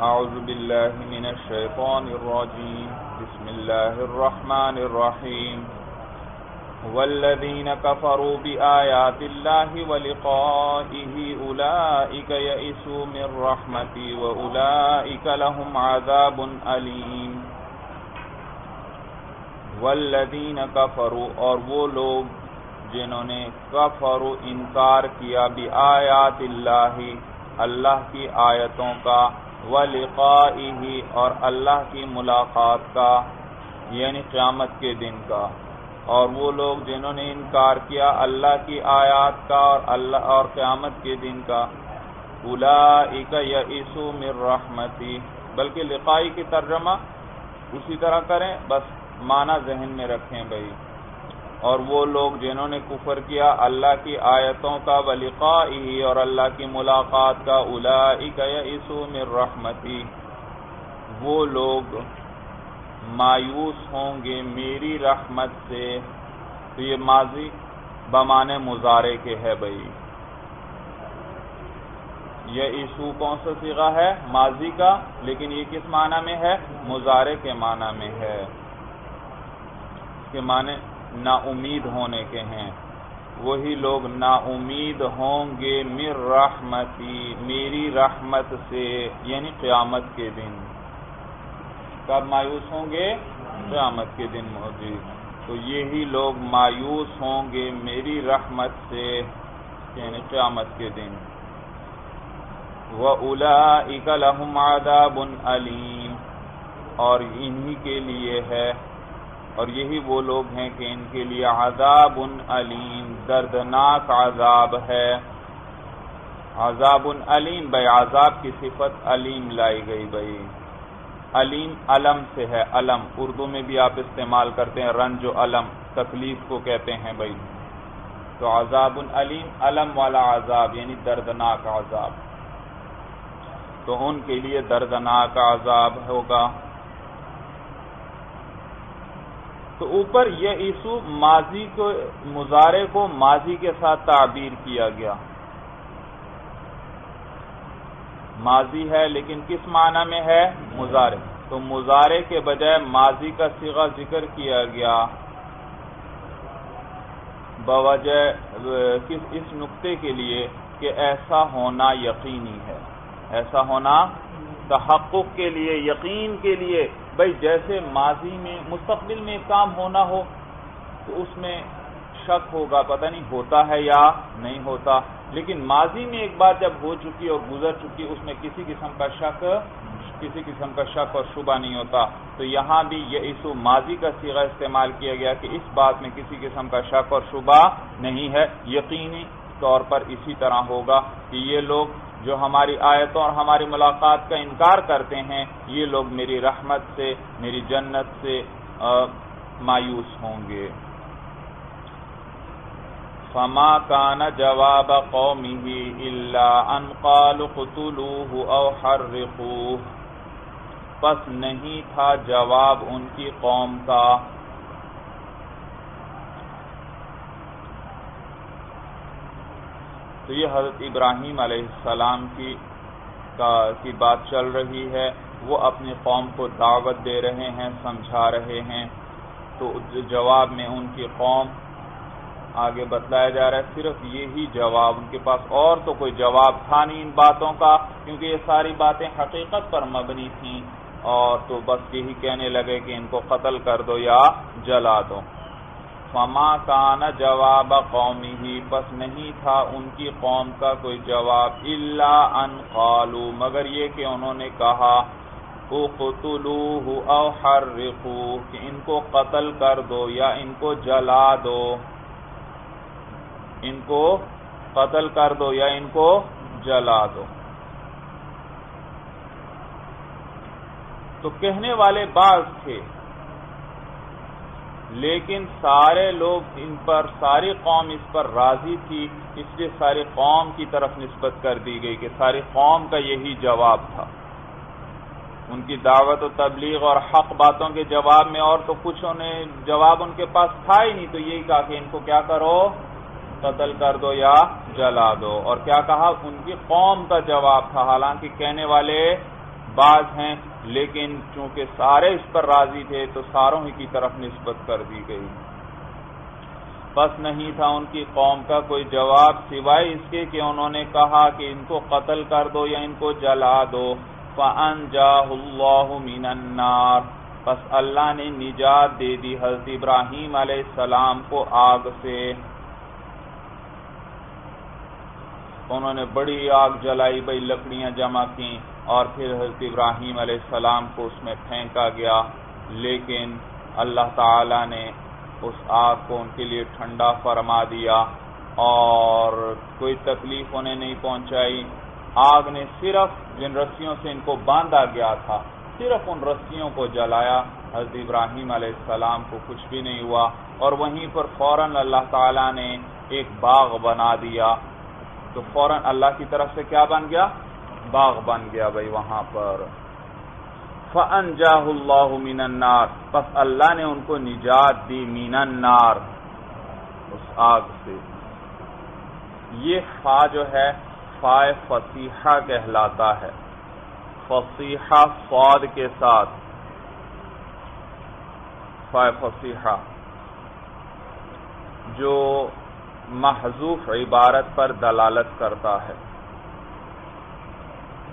أعوذ بالله من الشيطان الرجيم. بسم الله الرحمن الرحيم. والذين كفروا بآيات الله ولقائه أولئك يئسوا من رحمتي وأولئك لهم عذاب أليم. والذین کفروا اور وہ لوگ جنہوں نے کفر انکار کیا بھی آیات اللہ اللہ کی آیتوں کا ولقائه اور اللہ کی ملاقات کا یعنی قیامت کے دن کا۔ اور وہ لوگ جنہوں نے انکار کیا اللہ کی آیات کا اور اللہ اور قیامت کے دن کا اولئک یئسوا من رحمتی۔ بلکہ لقائی کی ترجمہ اسی طرح کریں، بس معنی ذہن میں رکھیں بھائی۔ اور وہ لوگ جنہوں نے کفر کیا، اللہ کی آیتوں کا ولقائی اور اللہ کی ملاقات کا اولئک یئسوا من رحمتی۔ وہ لوگ مایوس ہوں گے میری رحمت سے۔ تو یہ ماضی بمانے مزارے کے ہے بھائی۔ یہ ایسو کون سا سیغہ ہے؟ ماضی کا، لیکن یہ کس معنی میں ہے؟ مزارے کے معنی میں ہے۔ کے معنی نا امید ہونے کے ہیں۔ وہی لوگ نا امید ہوں گے مر رحمتی، میری رحمت سے یعنی قیامت کے دن۔ کب مایوس ہوں گے؟ قیامت کے دن موجود تو یہی لوگ مایوس ہوں گے میری رحمت سے یعنی قیامت کے دن۔ وَأُولَئِكَ لَهُمْ عَذَابٌ عَلِيمٌ اور انہی کے لیے ہے اور یہی وہ لوگ ہیں کہ ان کے لیے عذاب علیم، دردناک عذاب ہے۔ عذاب علیم، بھائی عذاب کی صفت علیم لائی گئی بھائی۔ علیم علم سے ہے، علم۔ اردو میں بھی آپ استعمال کرتے ہیں، رنج و علم، تکلیف کو کہتے ہیں بھائی۔ تو عذاب علیم، علم والا عذاب یعنی دردناک عذاب۔ تو ان کے لیے دردناک عذاب ہوگا۔ تو اوپر یہ ایسو ماضی کو مظاہرے کو ماضی کے ساتھ تعبیر کیا گیا۔ ماضی ہے لیکن کس معنی میں ہے؟ مظاہرے تو مظاہرے کے بجائے ماضی کا سیغہ ذکر کیا گیا۔ بوجہ اس نقطے کے لیے کہ ایسا ہونا یقینی ہے۔ ایسا ہونا تحقق کے لیے، یقین کے لیے بھائی جیسے ماضی میں، مستقبل میں کام ہونا ہو، تو اس میں شک ہوگا، پتہ نہیں ہوتا ہے یا نہیں ہوتا۔ لیکن ماضی میں ایک بار جب ہو چکی اور گزر چکی، اس میں کسی قسم کا شک، کسی قسم کا شک اور شبہ نہیں ہوتا۔ تو یہاں بھی یہ اسو ماضی کا سیغہ استعمال کیا گیا کہ اس بات میں کسی قسم کا شک اور شبہ نہیں ہے۔ یقینی طور پر اسی طرح ہوگا کہ یہ لوگ جو ہماری آیتوں اور ہماری ملاقات کا انکار کرتے ہیں، یہ لوگ میری رحمت سے، میری جنت سے مایوس ہوں گے۔ فما کان جواب قومه الا ان قالوا قتلوه او حرقوه۔ پس نہیں تھا جواب ان کی قوم کا۔ تو یہ حضرت ابراہیم علیہ السلام کی کی بات چل رہی ہے۔ وہ اپنی قوم کو دعوت دے رہے ہیں، سمجھا رہے ہیں۔ تو جواب میں ان کی قوم آگے بتلایا جا رہا ہے، صرف یہی جواب ان کے پاس۔ اور تو کوئی جواب تھا نہیں ان باتوں کا، کیونکہ یہ ساری باتیں حقیقت پر مبنی تھیں۔ اور تو بس یہی کہنے لگے کہ ان کو قتل کر دو یا جلا دو۔ فما کان جواب قومی ہی بس نہیں تھا ان کی قوم کا کوئی جواب اللہ ان قالو مگر یہ کہ انہوں نے کہا، اقتلوه او حرقوه، کہ ان کو قتل کر دو یا ان کو جلا دو۔ ان کو قتل کر دو یا ان کو جلا دو۔ تو کہنے والے بعض تھے لیکن سارے لوگ ان پر، ساری قوم اس پر راضی تھی، اس لیے ساری قوم کی طرف نسبت کر دی گئی کہ ساری قوم کا یہی جواب تھا۔ ان کی دعوت و تبلیغ اور حق باتوں کے جواب میں اور تو کچھ انہیں جواب ان کے پاس تھا ہی نہیں، تو یہی کہا کہ ان کو کیا کرو؟ قتل کر دو یا جلا دو۔ اور کیا کہا؟ ان کی قوم کا جواب تھا۔ حالانکہ کہنے والے بعض ہیں لیکن چونکہ سارے اس پر راضی تھے تو ساروں ہی کی طرف نسبت کر دی گئی۔ بس نہیں تھا ان کی قوم کا کوئی جواب سوائے اس کے کہ انہوں نے کہا کہ ان کو قتل کر دو یا ان کو جلا دو۔ فَأَنْجَاهُ اللَّهُ مِنَ النَّارِ۔ پس اللہ نے نجات دے دی حضرت ابراہیم علیہ السلام کو آگ سے۔ انہوں نے بڑی آگ جلائی بھائی لکڑیاں جمع کی اور پھر حضرت ابراہیم علیہ السلام کو اس میں پھینکا گیا، لیکن اللہ تعالی نے اس آگ کو ان کے لیے ٹھنڈا فرما دیا اور کوئی تکلیف انہیں نہیں پہنچائی۔ آگ نے صرف جن رسیوں سے ان کو باندھا گیا تھا، صرف ان رسیوں کو جلایا۔ حضرت ابراہیم علیہ السلام کو کچھ بھی نہیں ہوا۔ اور وہیں پر فوراً اللہ تعالیٰ نے ایک باغ بنا دیا۔ تو فوراً اللہ کی طرف سے کیا بن گیا؟ باغ بن گیا بھائی وہاں پر۔ فَأَنْجَاهُ اللَّهُ مِنَ النَّارِ۔ پس اللہ نے ان کو نجات دی مین النار۔ اس آگ سے۔ یہ فا جو ہے فائے فصیحہ کہلاتا ہے۔ فصیحہ فواد کے ساتھ۔ فائے فصیحہ۔ جو محضوف عبارت پر دلالت کرتا ہے۔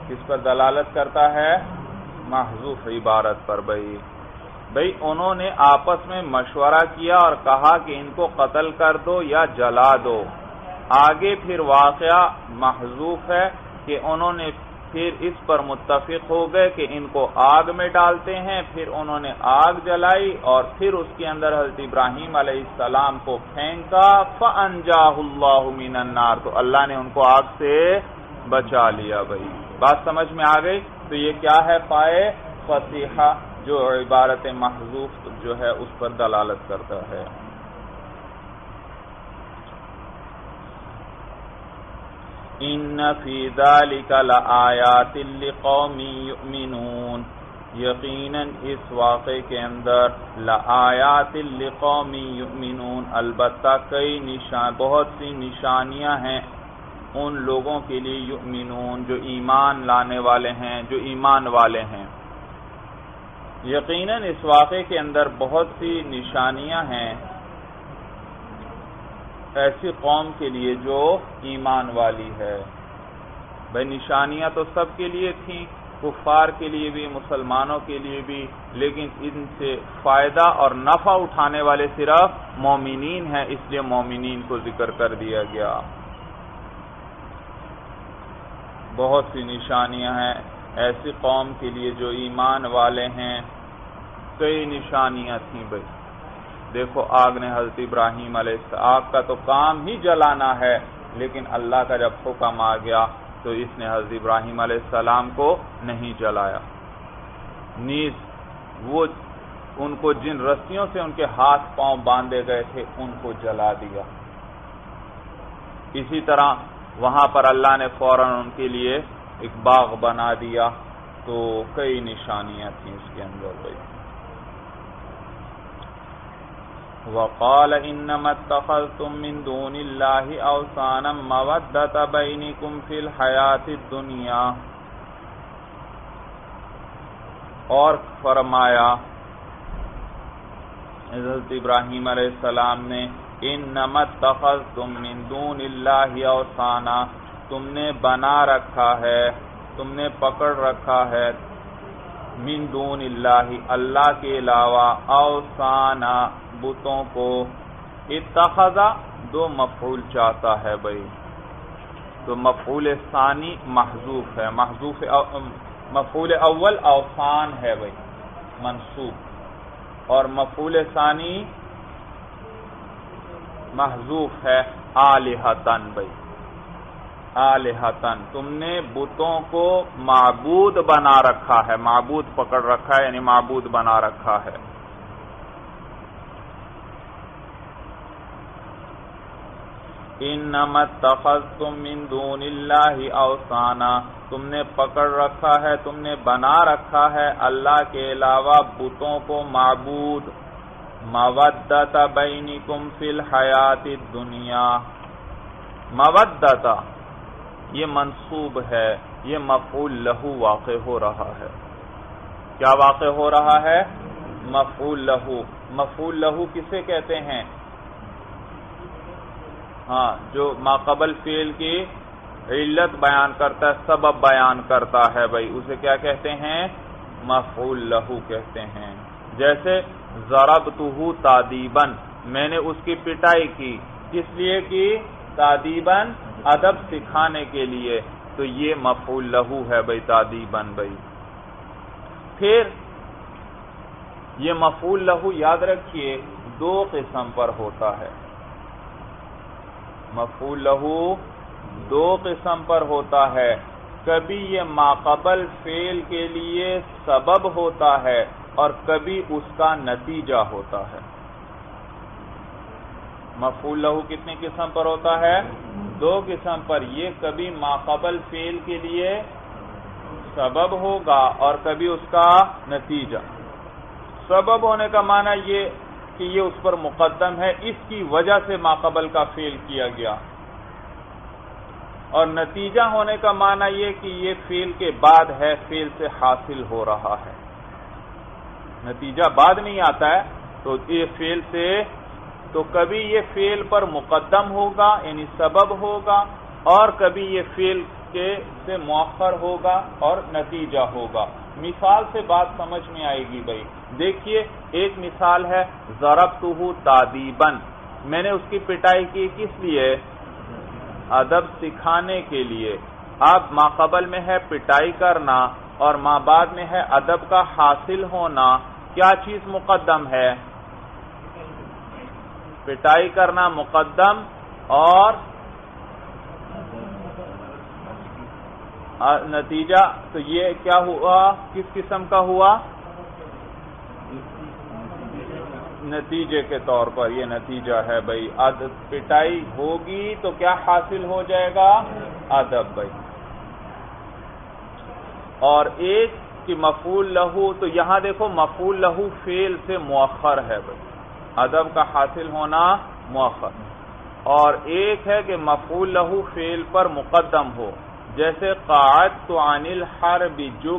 کس پر دلالت کرتا ہے؟ محضوف عبارت پر۔ بھائی بھائی انہوں نے آپس میں مشورہ کیا اور کہا کہ ان کو قتل کر دو یا جلا دو۔ آگے پھر واقعہ محضوف ہے کہ انہوں نے پھر اس پر متفق ہو گئے کہ ان کو آگ میں ڈالتے ہیں۔ پھر انہوں نے آگ جلائی اور پھر اس کے اندر حضرت ابراہیم علیہ السلام کو پھینکا۔ فَأَنْجَاهُ اللَّهُ مِنَ النَّارِ۔ تو اللہ نے ان کو آگ سے بچا لیا۔ بھائی بات سمجھ میں آ گئی؟ تو یہ کیا ہے پائے؟ فصیحہ، جو عبارت محضوف جو ہے اس پر دلالت کرتا ہے۔ ان فی ذالک لآیات لقوم یؤمنون۔ یقینا اس واقعے کے اندر لآیات لقوم یؤمنون، البتہ کئی نشان، بہت سی نشانیاں ہیں۔ ان لوگوں کے لیے یؤمنون جو ایمان لانے والے ہیں، جو ایمان والے ہیں۔ یقیناً اس واقعے کے اندر بہت سی نشانیاں ہیں ایسی قوم کے لیے جو ایمان والی ہے۔ بھائی، نشانیاں تو سب کے لیے تھیں، کفار کے لیے بھی، مسلمانوں کے لیے بھی، لیکن ان سے فائدہ اور نفع اٹھانے والے صرف مومنین ہیں، اس لیے مومنین کو ذکر کر دیا گیا۔ بہت سی نشانیاں ہیں۔ ایسی قوم کے لیے جو ایمان والے ہیں، کئی نشانیاں تھیں بھائی دیکھو آگ نے حضرت ابراہیم علیہ السلام آگ کا تو کام ہی جلانا ہے، لیکن اللہ کا جب حکم آ گیا تو اس نے حضرت ابراہیم علیہ السلام کو نہیں جلایا۔ نیز وہ ان کو جن رسیوں سے ان کے ہاتھ پاؤں باندھے گئے تھے، ان کو جلا دیا۔ اسی طرح وہاں پر اللہ نے فوراً ان کے لیے ایک باغ بنا دیا تو کئی نشانیاں تھیں اس کے اندر بھائی۔ وقال انما اتخذتم من دون الله اوثانا مودة بينكم في الحياة الدنيا اور فرمایا، حضرت ابراہیم علیہ السلام نے انما اتخذتم من دون الله اوثانا، تم نے بنا رکھا ہے، تم نے پکڑ رکھا ہے من دون اللہ اللہ کے علاوہ اوسانا بتوں کو۔ اتخذا دو مفعول چاہتا ہے بھائی۔ تو مفعول ثانی محضوف ہے محضوف مفعول اول اوسان ہے بھائی، منصوب۔ اور مفعول ثانی محضوف ہے آلہتن بھائی آلہتن تم نے بتوں کو معبود بنا رکھا ہے، معبود پکڑ رکھا ہے یعنی معبود بنا رکھا ہے۔ انما اتخذتم من دون اللہ اوسانا تم نے پکڑ رکھا ہے، تم نے بنا رکھا ہے اللہ کے علاوہ بتوں کو معبود۔ مودت بینکم فی الحیات الدنیا۔ مودتا یہ منصوب ہے، یہ مفعول لہو واقع ہو رہا ہے۔ کیا واقع ہو رہا ہے؟ مفعول لہو مفعول لہو کسے کہتے ہیں؟ ہاں جو ماقبل فیل کی علت بیان کرتا ہے، سبب بیان کرتا ہے، بھائی، اسے کیا کہتے ہیں؟ مفعول لہو کہتے ہیں۔ جیسے ضربتہ تادیبن میں نے اس کی پٹائی کی، کس لیے کی؟ تادیبن ادب سکھانے کے لیے۔ تو یہ مفعول لہو ہے بھائی تادیبن بھائی پھر یہ مفعول لہو یاد رکھیے، دو قسم پر ہوتا ہے۔ مفعول لہو دو قسم پر ہوتا ہے۔ کبھی یہ ماقبل فیل کے لیے سبب ہوتا ہے اور کبھی اس کا نتیجہ ہوتا ہے۔ مفعول لہو کتنی قسم پر ہوتا ہے؟ دو قسم پر۔ یہ کبھی ماقبل فیل کے لیے سبب ہوگا اور کبھی اس کا نتیجہ۔ سبب ہونے کا معنی یہ کہ یہ اس پر مقدم ہے۔ اس کی وجہ سے ماقبل کا فیل کیا گیا۔ اور نتیجہ ہونے کا معنی یہ کہ یہ فیل کے بعد ہے فیل سے حاصل ہو رہا ہے۔ نتیجہ بعد نہیں آتا ہے، تو یہ فیل سے، تو کبھی یہ فیل پر مقدم ہوگا یعنی سبب ہوگا، اور کبھی یہ فیل کے سے مؤخر ہوگا اور نتیجہ ہوگا۔ مثال سے بات سمجھ میں آئے گی بھائی۔ دیکھیے، ایک مثال ہے ضرب تو میں نے اس کی پٹائی کی کس لیے؟ ادب سکھانے کے لیے۔ اب ماقبل میں ہے پٹائی کرنا اور ماں بعد میں ہے ادب کا حاصل ہونا۔ کیا چیز مقدم ہے؟ پٹائی کرنا مقدم اور نتیجہ تو یہ کیا ہوا؟ کس قسم کا ہوا؟ نتیجے کے طور پر یہ نتیجہ ہے بھائی پٹائی ہوگی تو کیا حاصل ہو جائے گا؟ ادب بھائی۔ اور ایک کی مفول لہو، تو یہاں دیکھو مفول لہو فیل سے مؤخر ہے بھائی۔ ادب کا حاصل ہونا مؤخر۔ اور ایک ہے کہ مفول لہو فیل پر مقدم ہو۔ جیسے قاعد تو انل ہر بھی جو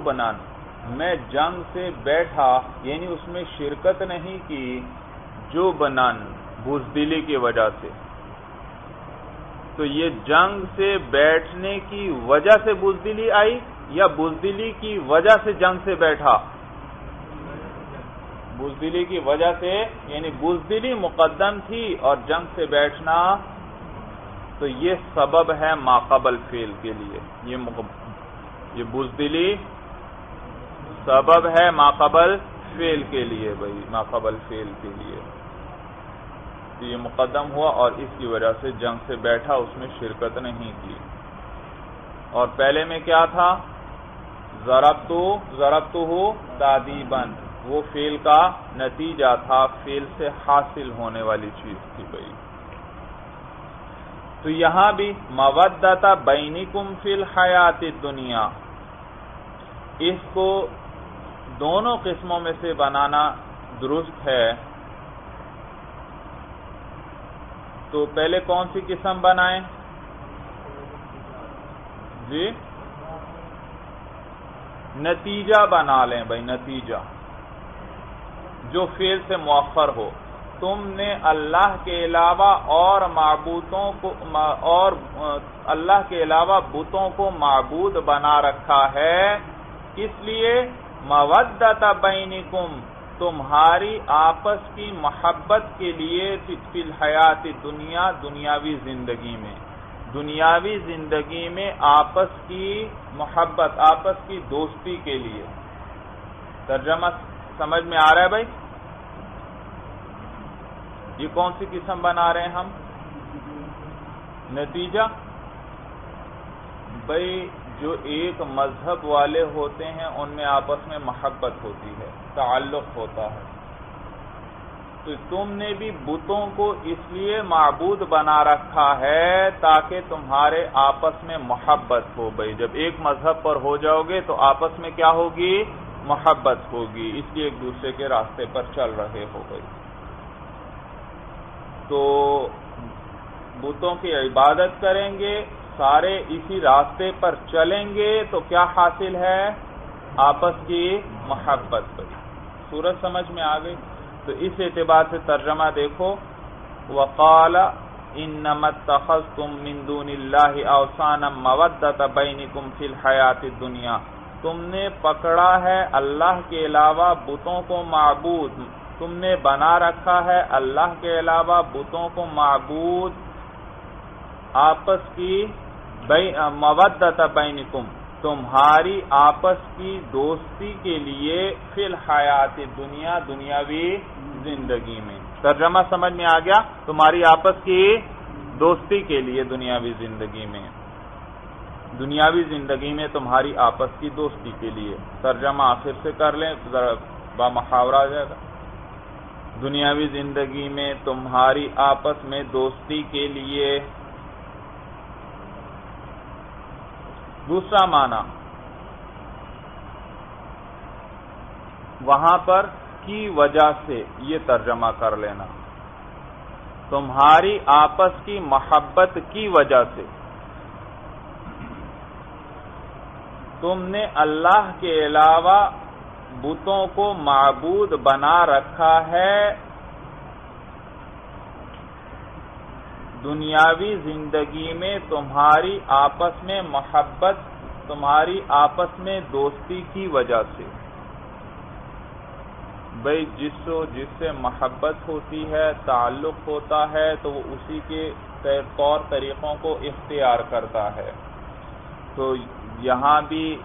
میں جنگ سے بیٹھا یعنی اس میں شرکت نہیں کی جو بنان بزدلی کی وجہ سے۔ تو یہ جنگ سے بیٹھنے کی وجہ سے بزدلی آئی یا بزدلی کی وجہ سے جنگ سے بیٹھا؟ بزدلی کی وجہ سے یعنی بزدلی مقدم تھی اور جنگ سے بیٹھنا تو یہ سبب ہے ماقبل فیل کے لیے۔ یہ بزدلی سبب ہے ماقبل فیل کے لیے بھائی، ماقبل فیل کے لیے۔ یہ مقدم ہوا اور اس کی وجہ سے جنگ سے بیٹھا، اس میں شرکت نہیں کی۔ اور پہلے میں کیا تھا؟ ضرب تو ضرب تو ہو وہ فیل کا نتیجہ تھا فیل سے حاصل ہونے والی چیز تھی بھائی۔ تو یہاں بھی مودتا بینی کم فل حیات دنیا اس کو دونوں قسموں میں سے بنانا درست ہے۔ تو پہلے کون سی قسم بنائیں؟ جی؟ نتیجہ بنا لیں بھائی، نتیجہ۔ جو فیل سے مؤخر ہو۔ تم نے اللہ کے علاوہ اور معبودوں کو اور، اللہ کے علاوہ بتوں کو معبود بنا رکھا ہے۔ اس لیے مودت بینکم، تمہاری آپس کی محبت کے لیے فی الحیات دنیا، دنیاوی زندگی میں۔ دنیاوی زندگی میں آپس کی محبت، آپس کی دوستی کے لیے۔ ترجمہ سمجھ میں آ رہا ہے بھائی؟ یہ کون سی قسم بنا رہے ہیں ہم؟ نتیجہ؟ بھائی، جو ایک مذہب والے ہوتے ہیں، ان میں آپس میں محبت ہوتی ہے، تعلق ہوتا ہے۔ تو تم نے بھی بتوں کو اس لیے معبود بنا رکھا ہے تاکہ تمہارے آپس میں محبت ہو بھائی۔ جب ایک مذہب پر ہو جاؤ گے تو آپس میں کیا ہوگی؟ محبت ہوگی۔ اس لیے ایک دوسرے کے راستے پر چل رہے ہو گئی تو بتوں کی عبادت کریں گے، سارے اسی راستے پر چلیں گے تو کیا حاصل ہے؟ آپس کی محبت۔ سورج سمجھ میں آ گئی؟ تو اس اعتبار سے ترجمہ دیکھو۔ وقال انما اتخذتم من دون اللہ اوسانا مودت بینکم فی الحیات الدنیا تم نے پکڑا ہے اللہ کے علاوہ بتوں کو معبود۔ تم نے بنا رکھا ہے اللہ کے علاوہ بتوں کو معبود۔ آپس کی مودت بینکم تمہاری آپس کی دوستی کے لیے فی الحیات دنیا، دنیاوی زندگی میں۔ ترجمہ سمجھ میں آ گیا؟ تمہاری آپس کی دوستی کے لیے دنیاوی زندگی میں۔ دنیاوی زندگی میں تمہاری آپس کی دوستی کے لیے۔ ترجمہ آخر سے کر لیں با محاورہ آ جائے گا۔ دنیاوی زندگی میں تمہاری آپس میں دوستی کے لیے دوسرا معنی۔ وہاں پر کی وجہ سے یہ ترجمہ کر لینا۔ تمہاری آپس کی محبت کی وجہ سے۔ تم نے اللہ کے علاوہ بتوں کو معبود بنا رکھا ہے۔ دنیاوی زندگی میں تمہاری آپس میں محبت، تمہاری آپس میں دوستی کی وجہ سے۔ بھائی جس کو، جس سے محبت ہوتی ہے، تعلق ہوتا ہے، تو وہ اسی کے طور طریقوں کو اختیار کرتا ہے۔ تو یہاں بھی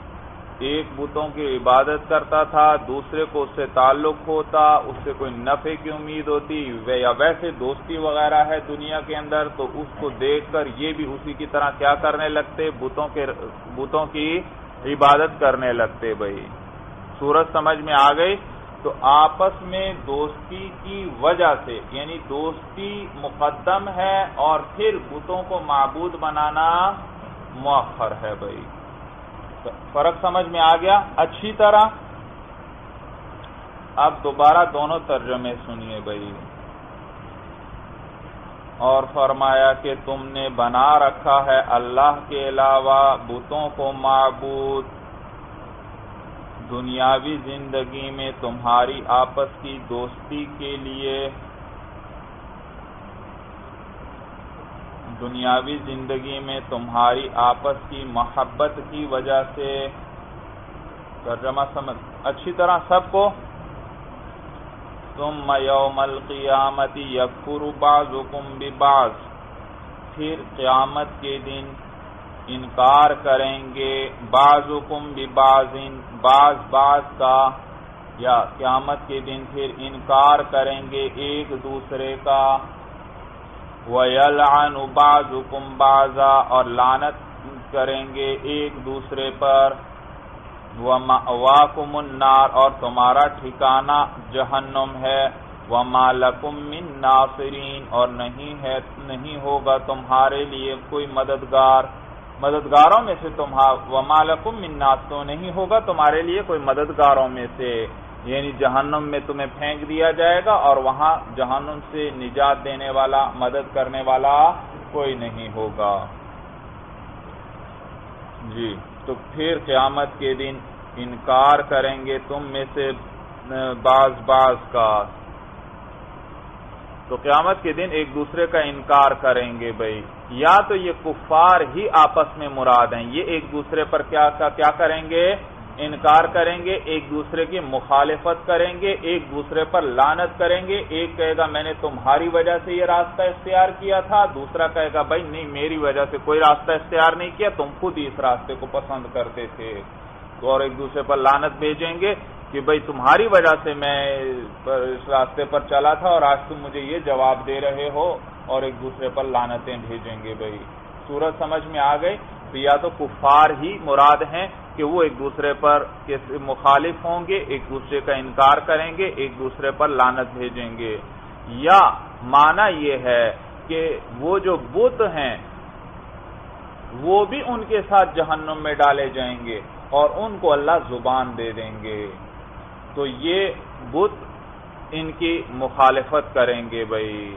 ایک بتوں کی عبادت کرتا تھا، دوسرے کو اس سے تعلق ہوتا، اس سے کوئی نفع کی امید ہوتی یا ویسے دوستی وغیرہ ہے دنیا کے اندر، تو اس کو دیکھ کر یہ بھی اسی کی طرح کیا کرنے لگتے، بتوں کے، بتوں کی عبادت کرنے لگتے بھائی۔ سورج سمجھ میں آ گئی، تو آپس میں دوستی کی وجہ سے یعنی دوستی مقدم ہے اور پھر بتوں کو معبود بنانا مؤخر ہے بھائی۔ فرق سمجھ میں آ گیا؟ اچھی طرح۔ اب دوبارہ دونوں ترجمے سنیے بھائی۔ اور فرمایا کہ تم نے بنا رکھا ہے اللہ کے علاوہ بتوں کو معبود۔ دنیاوی زندگی میں تمہاری آپس کی دوستی کے لیے دنیاوی زندگی میں تمہاری آپس کی محبت کی وجہ سے۔ ترجمہ سمجھ۔ اچھی طرح سب کو۔ تم یوم القیامت یکفر بعضکم ببعض۔ پھر قیامت کے دن انکار کریں گے بعضکم ببعض بعض بعض کا یا قیامت کے دن پھر انکار کریں گے ایک دوسرے کا۔ وَيَلْعَنُ بَعْضُكُمْ بَعْضًا اور لانت کریں گے ایک دوسرے پر۔ وَمَأْوَاكُمُ النَّارِ اور تمہارا ٹھکانہ جہنم ہے۔ وَمَا لَكُمْ مِن نَاصِرِينَ اور نہیں ہے، نہیں ہوگا تمہارے لیے کوئی مددگار۔ مددگاروں میں سے تمہارا وَمَا لَكُمْ مِن نَاصِرِينَ نہیں ہوگا تمہارے لیے کوئی مددگاروں میں سے۔ یعنی جہنم میں تمہیں پھینک دیا جائے گا اور وہاں جہنم سے نجات دینے والا، مدد کرنے والا کوئی نہیں ہوگا۔ جی تو پھر قیامت کے دن انکار کریں گے تم میں سے بعض بعض کا تو قیامت کے دن ایک دوسرے کا انکار کریں گے بھائی۔ یا تو یہ کفار ہی آپس میں مراد ہیں، یہ ایک دوسرے پر کیا کیا کریں گے؟ انکار کریں گے، ایک دوسرے کی مخالفت کریں گے، ایک دوسرے پر لانت کریں گے، ایک کہے گا میں نے تمہاری وجہ سے یہ راستہ اختیار کیا تھا، دوسرا کہے گا بھائی نہیں، میری وجہ سے کوئی راستہ اختیار نہیں کیا، تم خود ہی اس راستے کو پسند کرتے تھے۔ تو اور ایک دوسرے پر لانت بھیجیں گے کہ بھائی تمہاری وجہ سے میں اس راستے پر چلا تھا اور آج تم مجھے یہ جواب دے رہے ہو اور ایک دوسرے پر لانتیں بھیجیں گے بھائی۔ سورج سمجھ میں آ گئی تو یا تو کفار ہی مراد ہیں کہ وہ ایک دوسرے پر مخالف ہوں گے، ایک دوسرے کا انکار کریں گے، ایک دوسرے پر لانت بھیجیں گے۔ یا مانا یہ ہے کہ وہ جو بت ہیں، وہ بھی ان کے ساتھ جہنم میں ڈالے جائیں گے اور ان کو اللہ زبان دے دیں گے۔ تو یہ بت ان کی مخالفت کریں گے بھائی۔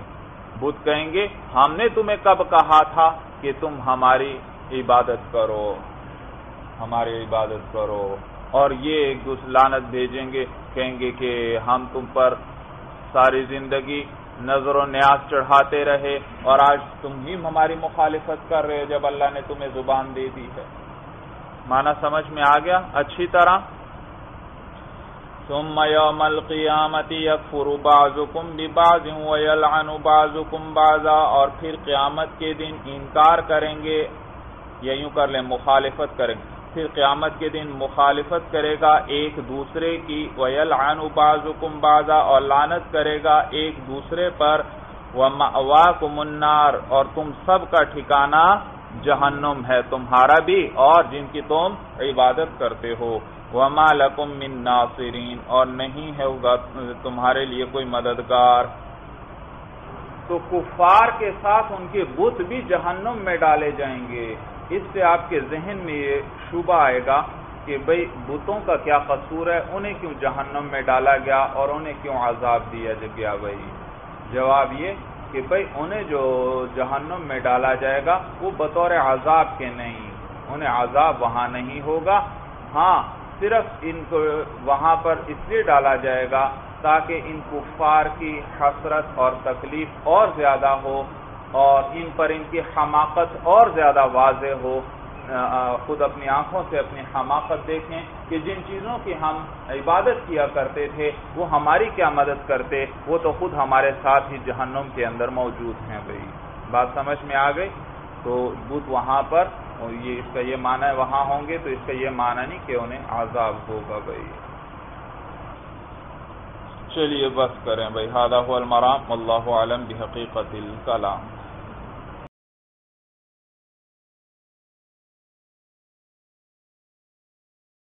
بت کہیں گے، ہم نے تمہیں کب کہا تھا کہ تم ہماری عبادت کرو۔ ہماری عبادت کرو۔ اور یہ ایک دوسرے لانت بھیجیں گے، کہیں گے کہ ہم تم پر ساری زندگی نظر و نیاز چڑھاتے رہے اور آج تم ہی ہماری مخالفت کر رہے ہو جب اللہ نے تمہیں زبان دے دی ہے۔ مانا سمجھ میں آ گیا؟ اچھی طرح۔ ثم يوم القيامت يكفر بعضكم ببعض ويلعن بعضكم بعضا، اور پھر قیامت کے دن انکار کریں گے یا یوں کر لیں، مخالفت کریں گے۔ پھر قیامت کے دن مخالفت کرے گا ایک دوسرے کی ویلعن بعضکم بعضا اور لعنت کرے گا ایک دوسرے پر ومأواکم النار اور تم سب کا ٹھکانہ جہنم ہے، تمہارا بھی اور جن کی تم عبادت کرتے ہو۔ وما لکم من ناصرین اور نہیں ہے تمہارے لیے کوئی مددگار۔ تو کفار کے ساتھ ان کے بت بھی جہنم میں ڈالے جائیں گے۔ اس سے آپ کے ذہن میں یہ شبہ آئے گا کہ بھئی بتوں کا کیا قصور ہے، انہیں کیوں جہنم میں ڈالا گیا اور انہیں کیوں عذاب دیا گیا بھائی جواب یہ کہ بھئی انہیں جو جہنم میں ڈالا جائے گا، وہ بطور عذاب کے نہیں، انہیں عذاب وہاں نہیں ہوگا۔ ہاں صرف ان کو وہاں پر اس لیے ڈالا جائے گا تاکہ ان کفار کی حسرت اور تکلیف اور زیادہ ہو۔ اور ان پر ان کی حماقت اور زیادہ واضح ہو خود اپنی آنکھوں سے اپنی حماقت دیکھیں کہ جن چیزوں کی ہم عبادت کیا کرتے تھے، وہ ہماری کیا مدد کرتے، وہ تو خود ہمارے ساتھ ہی جہنم کے اندر موجود ہیں بھائی۔ بات سمجھ میں آ گئی؟ تو بدھ وہاں پر یہ اس کا یہ معنی وہاں ہوں گے، تو اس کا یہ معنی نہیں کہ انہیں عذاب ہوگا بھائی۔ چلیے بس کریں بھائی المرام اللہ عالم بحقیقت الکلام۔